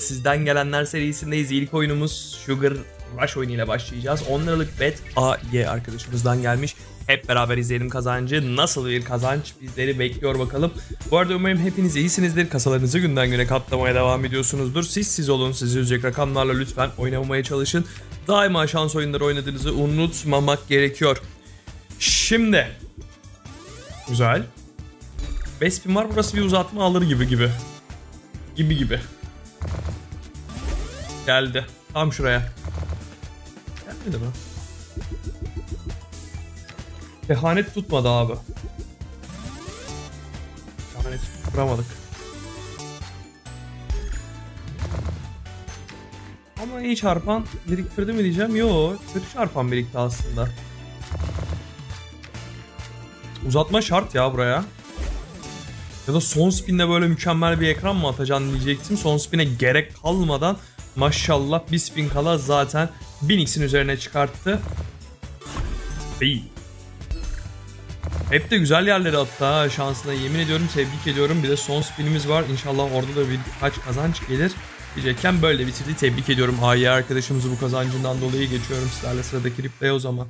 Sizden gelenler serisindeyiz. İlk oyunumuz Sugar Rush oyunuyla başlayacağız. 10 liralık bet AY arkadaşımızdan gelmiş. Hep beraber izleyelim kazancı. Nasıl bir kazanç bizleri bekliyor bakalım. Bu arada umarım hepiniz iyisinizdir. Kasalarınızı günden güne katlamaya devam ediyorsunuzdur. Siz siz olun. Sizi üzecek rakamlarla lütfen oynamamaya çalışın. Daima şans oyunları oynadığınızı unutmamak gerekiyor. Şimdi. Güzel. Bespin var. Burası bir uzatma alır gibi gibi. Gibi gibi. Geldi. Tam şuraya. Gelmedi mi? Kehanet tutmadı abi. Kehanet kuramadık. Ama iyi çarpan biriktirdi mi diyeceğim. Yo, kötü çarpan birikti aslında. Uzatma şart ya buraya. Ya da son spinle böyle mükemmel bir ekran mı atacaksın diyecektim. Son spine gerek kalmadan maşallah bir spin kala zaten 1000x'in üzerine çıkarttı. İyi. Hep de güzel yerlere attı ha şansına yemin ediyorum tebrik ediyorum. Bir de son spinimiz var. İnşallah orada da birkaç kazanç gelir. Diyecekken böyle bitirdi. Tebrik ediyorum AY arkadaşımızı bu kazancından dolayı geçiyorum sizlerle sıradaki replay o zaman.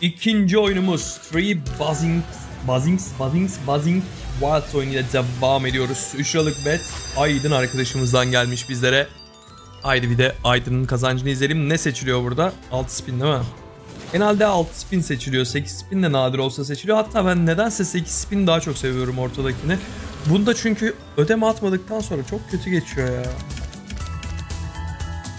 İkinci oyunumuz Three Buzzing Buzzings Buzzings Buzzing Wilds oyunuyla devam ediyoruz. 3 liralık bet Aydın arkadaşımızdan gelmiş bizlere. Haydi bir de Aydın'ın kazancını izleyelim. Ne seçiliyor burada? 6 spin değil mi? Genelde 6 spin seçiliyor. 8 spin de nadir olsa seçiliyor. Hatta ben nedense 8 spin daha çok seviyorum ortadakini. Bunda çünkü ödeme atmadıktan sonra çok kötü geçiyor ya.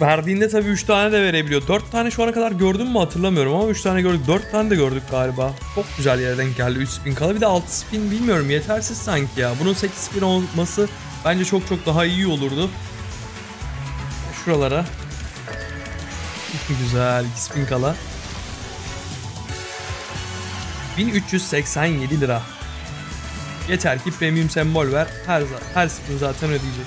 Verdiğinde tabii 3 tane de verebiliyor. 4 tane şu ana kadar gördüm mü hatırlamıyorum ama 3 tane gördük. 4 tane de gördük galiba. Çok güzel yere denk geldi 3 spin kala. Bir de 6 spin bilmiyorum yetersiz sanki ya. Bunun 8 spin olması bence çok çok daha iyi olurdu. Şuralara. Güzel 2 spin kala. 1387 lira. Yeter ki premium sembol ver. Her her spin zaten ödeyecek.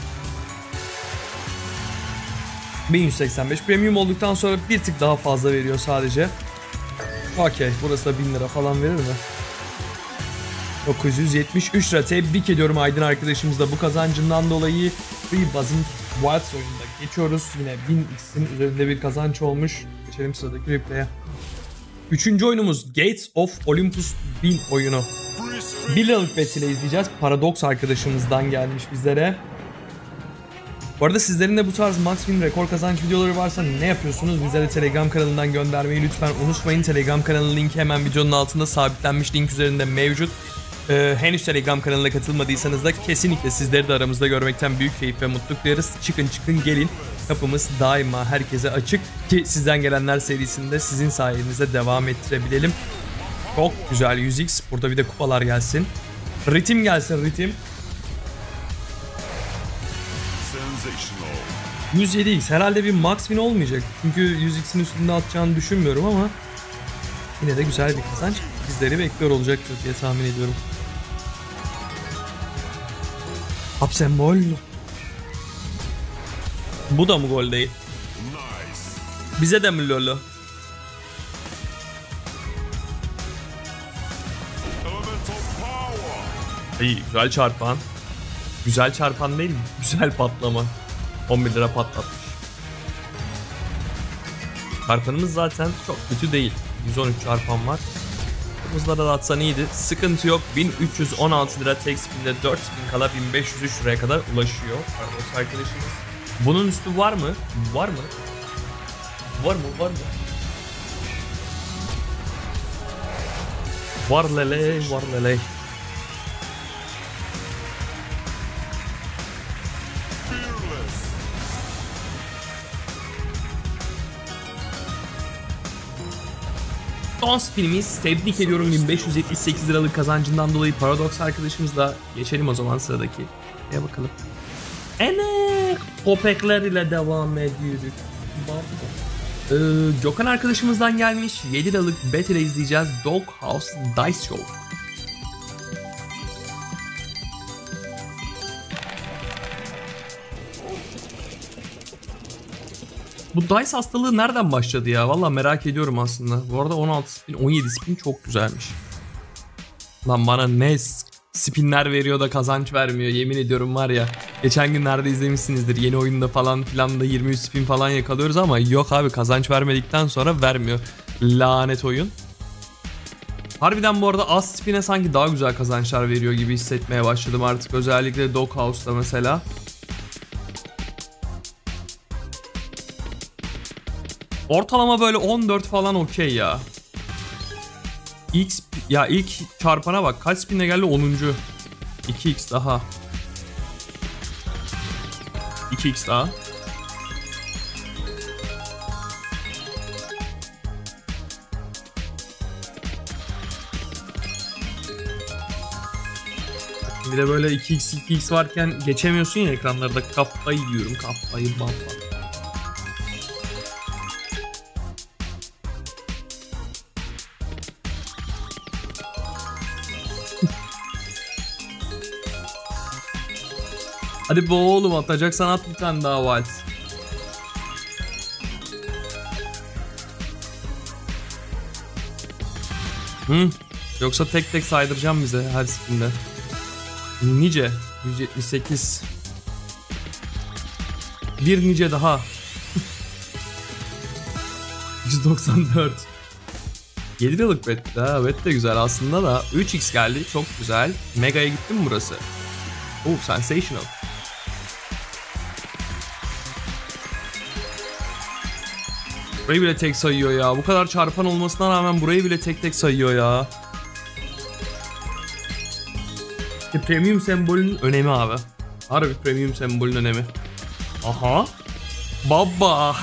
1185 premium olduktan sonra bir tık daha fazla veriyor sadece. Okey burası da 1000 lira falan verir mi? 973 lira tebrik ediyorum Aydın arkadaşımızla bu kazancından dolayı Free Buzzing Wilds oyununda geçiyoruz. Yine 1000x'in üzerinde bir kazanç olmuş. Geçelim sıradaki replay'e. Üçüncü oyunumuz Gates of Olympus 1000 oyunu. 1 liralık bet ile izleyeceğiz. Paradox arkadaşımızdan gelmiş bizlere. Bu arada sizlerin de bu tarz max win rekor kazanç videoları varsa ne yapıyorsunuz? Bizlere Telegram kanalından göndermeyi lütfen unutmayın. Telegram kanalının linki hemen videonun altında sabitlenmiş link üzerinde mevcut. Ee, henüz Telegram kanalına katılmadıysanız da kesinlikle sizleri de aramızda görmekten büyük keyif ve mutluluk duyarız. Çıkın çıkın gelin. Kapımız daima herkese açık ki sizden gelenler serisinde sizin sayenizde devam ettirebilelim. Çok güzel 100x. Burada bir de kupalar gelsin. Ritim gelsin ritim. 107x herhalde bir max win olmayacak. Çünkü 100x'in üstünde atacağını düşünmüyorum ama yine de güzel bir kazanç bizleri bekliyor olacaktır diye tahmin ediyorum. Hap sembol. Bu da mı gol değil? Bize de mi lolo? İyi güzel çarpan. Güzel çarpan değil mi? Güzel patlama. 11 lira patlatmış. Çarpanımız zaten çok kötü değil. 113 çarpan var. Hızlara da atsan iyiydi. Sıkıntı yok. 1316 lira tek spinde 4 spin kala 1503 liraya kadar ulaşıyor. Carlos arkadaşımız. Bunun üstü var mı? Var mı? Var mı? Var mı? Var lele, var lele. Son spinimiz tebrik ediyorum 1578 liralık kazancından dolayı Paradox arkadaşımızla geçelim o zaman sıradaki. Neye bakalım. Ene popekler ile devam ediyoruz. Ee, Gökhan arkadaşımızdan gelmiş 7 liralık bet izleyeceğiz Dog House Dice Show. Bu DICE hastalığı nereden başladı ya? Valla merak ediyorum aslında. Bu arada 16 spin, 17 spin çok güzelmiş. Lan bana ne spinler veriyor da kazanç vermiyor. Yemin ediyorum var ya. Geçen günlerde izlemişsinizdir. Yeni oyunda falan filan da 23 spin falan yakalıyoruz ama yok abi kazanç vermedikten sonra vermiyor. Lanet oyun. Harbiden bu arada az spin'e sanki daha güzel kazançlar veriyor gibi hissetmeye başladım artık. Özellikle Doghouse'da mesela. Ortalama böyle 14 falan okey ya. X ya ilk çarpana bak kaç spinle geldi 10. 2x daha. 2x daha. Bir de böyle 2x 2x varken geçemiyorsun ya ekranlarda kafayı yiyorum kafayı bamba. Hadi bu oğlum atacaksan at bir tane daha vals. Hı? Yoksa tek tek saydıracağım bize her spinde. Nice 178 Bir nice daha 194 7 liralık bet. Ha, bet de güzel aslında da 3x geldi çok güzel. Mega'ya gitti mi burası? Oh sensational. Burayı bile tek sayıyor ya. Bu kadar çarpan olmasına rağmen burayı bile tek tek sayıyor ya. İşte premium sembolün önemi abi. Harbi premium sembolün önemi. Aha. Baba.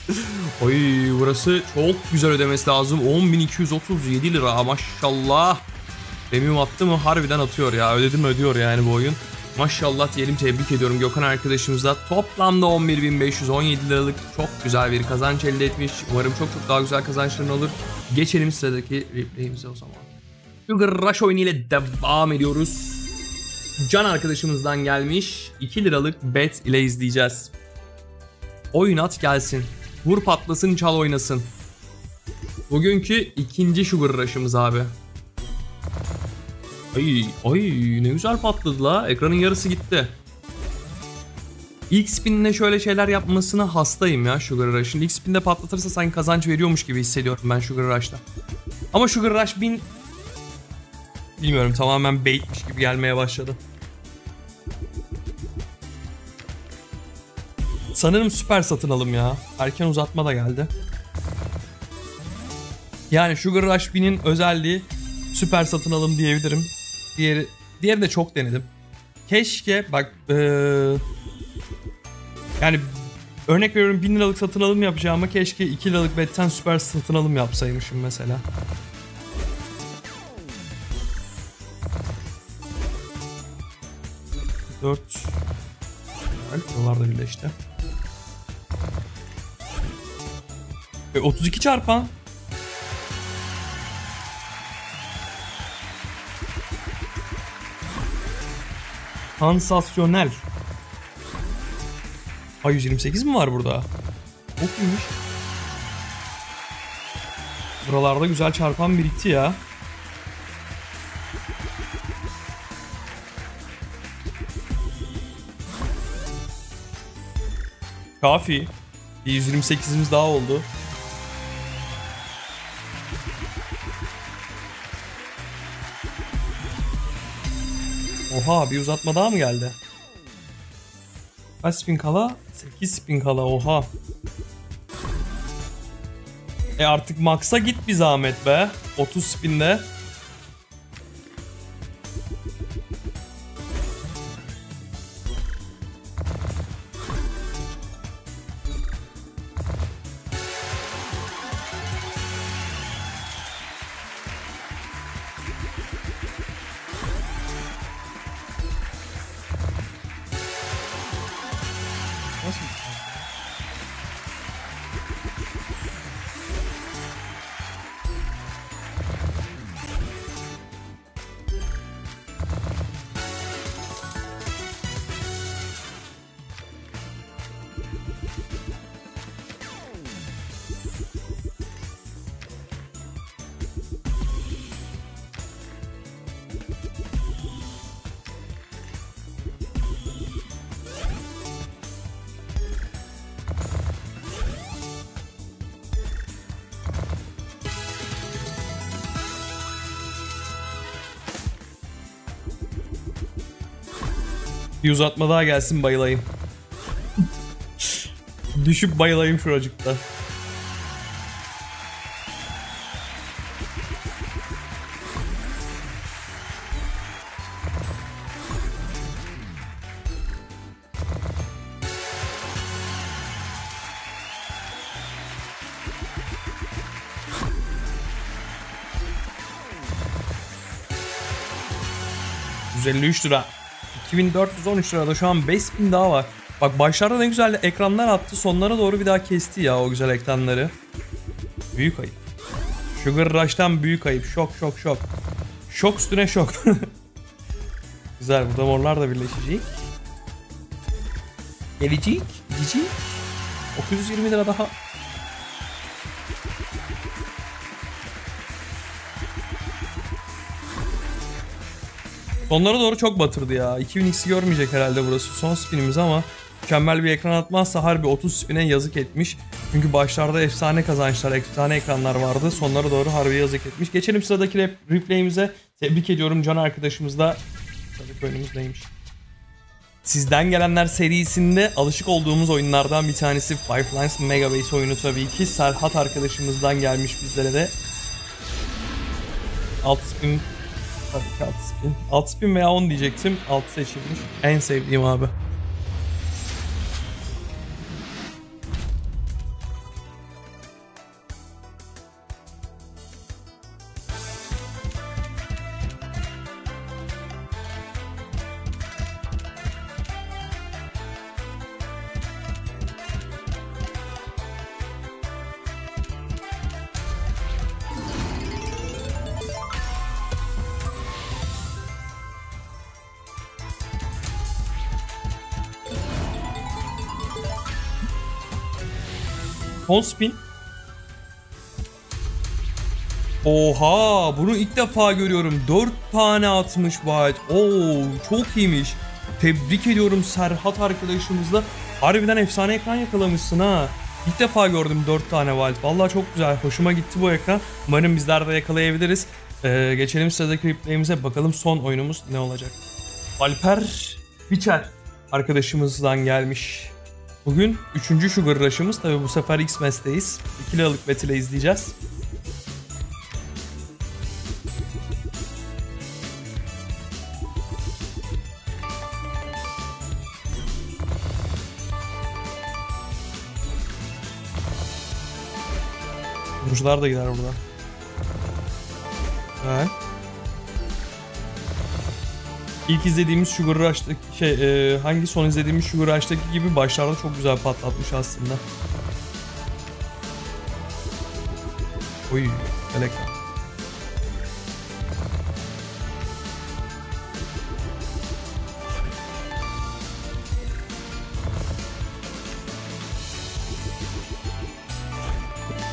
Oy burası çok güzel ödemesi lazım. 10.237 lira maşallah. Premium attı mı harbiden atıyor ya. Ödedim ödüyor yani bu oyun. Maşallah diyelim tebrik ediyorum Gökhan arkadaşımızla. Toplamda 11.517 liralık çok güzel bir kazanç elde etmiş. Umarım çok çok daha güzel kazançların olur. Geçelim sıradaki replayimize o zaman. Sugar Rush oyunu devam ediyoruz. Can arkadaşımızdan gelmiş 2 liralık bet ile izleyeceğiz. Oyun at gelsin. Vur patlasın çal oynasın. Bugünkü ikinci Sugar Rush'ımız abi. Ay ay ne güzel patladı la. Ekranın yarısı gitti. İlk spinle şöyle şeyler yapmasına hastayım ya Sugar Rush'ın. İlk spinde patlatırsa sanki kazanç veriyormuş gibi hissediyorum ben Sugar Rush'ta. Ama Sugar Rush 1000 bilmiyorum tamamen baitmiş gibi gelmeye başladı. Sanırım süper satın alım ya. Erken uzatma da geldi. Yani Sugar Rush 1000'in özelliği süper satın alım diyebilirim. Diğeri, diğeri de çok denedim. Keşke bak ee, yani örnek veriyorum 1000 liralık satın alım yapacağıma keşke 2 liralık betten süper satın alım yapsaymışım mesela. Dört. Buralar da birleşti. E, 32 çarpan. Sansasyonel. Ha 128 mi var burada? Çok iyiymiş. Buralarda güzel çarpan birikti ya. Kafi. Bir 128'imiz daha oldu. Oha bir uzatma daha mı geldi? Kaç spin kala? 8 spin kala oha. E artık max'a git bir zahmet be. 30 spinde. Bir uzatma daha gelsin bayılayım. Düşüp bayılayım şuracıkta. ...153 lira. 2413 lirada şu an 5000 daha var. Bak başlarda ne güzel ekranlar attı. Sonlara doğru bir daha kesti ya o güzel ekranları. Büyük ayıp. Sugar Rush'tan büyük ayıp. Şok şok şok. Şok üstüne şok. güzel burada morlar da birleşecek. Gelecek. Gidecek. 920 lira daha. Sonlara doğru çok batırdı ya. 2000x'i görmeyecek herhalde burası son spinimiz ama mükemmel bir ekran atmazsa harbi 30 spine yazık etmiş. Çünkü başlarda efsane kazançlar, efsane ekranlar vardı. Sonlara doğru harbi yazık etmiş. Geçelim sıradaki rep- replay'imize. Tebrik ediyorum can arkadaşımız da. Oyunumuz neymiş? Sizden gelenler serisinde alışık olduğumuz oyunlardan bir tanesi Five Lines Mega Base oyunu tabii ki. Serhat arkadaşımızdan gelmiş bizlere de. Alt spin alt spin. Alt spin veya 10 diyecektim. 6 seçilmiş. En sevdiğim abi. Son spin. Oha bunu ilk defa görüyorum. 4 tane atmış White. Oo çok iyiymiş. Tebrik ediyorum Serhat arkadaşımızla. Harbiden efsane ekran yakalamışsın ha. İlk defa gördüm 4 tane Wild. Vallahi çok güzel. Hoşuma gitti bu ekran. Umarım bizler de yakalayabiliriz. Ee, geçelim sıradaki replay'imize. Bakalım son oyunumuz ne olacak. Alper Biçer arkadaşımızdan gelmiş. Bugün 3. Sugar Rush'ımız. Tabi bu sefer X-Mess'teyiz. 2 liralık bet izleyeceğiz. Kurucular da gider burada. Evet. İlk izlediğimiz Sugar Rush'taki şey e, hangi son izlediğimiz Sugar Rush'taki gibi başlarda çok güzel patlatmış aslında. Oy, güzel ekran.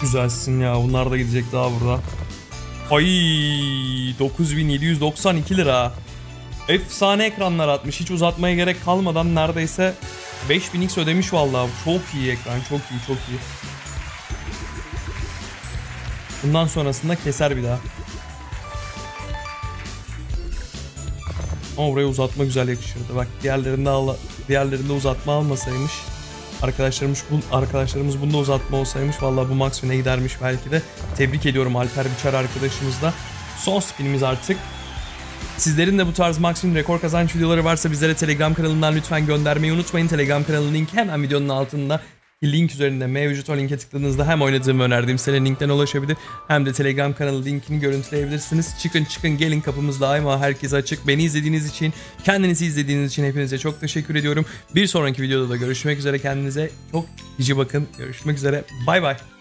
Güzelsin ya. Bunlar da gidecek daha burada. Ay 9792 lira. Efsane ekranlar atmış. Hiç uzatmaya gerek kalmadan neredeyse 5000x ödemiş vallahi. Çok iyi ekran. Çok iyi, çok iyi. Bundan sonrasında keser bir daha. Ama buraya uzatma güzel yakışırdı. Bak diğerlerinde al diğerlerinde uzatma almasaymış. Arkadaşlarımız bu arkadaşlarımız bunda uzatma olsaymış vallahi bu maksimine gidermiş belki de. Tebrik ediyorum Alper Biçer arkadaşımızla. Son spinimiz artık. Sizlerin de bu tarz maksimum rekor kazanç videoları varsa bizlere Telegram kanalından lütfen göndermeyi unutmayın. Telegram kanalının linki hemen videonun altında link üzerinde mevcut o linke tıkladığınızda hem oynadığım önerdiğim sitelerin linkten ulaşabilir hem de Telegram kanalı linkini görüntüleyebilirsiniz. Çıkın çıkın gelin kapımız daima herkese açık. Beni izlediğiniz için, kendinizi izlediğiniz için hepinize çok teşekkür ediyorum. Bir sonraki videoda da görüşmek üzere. Kendinize çok iyi bakın. Görüşmek üzere. Bay bay.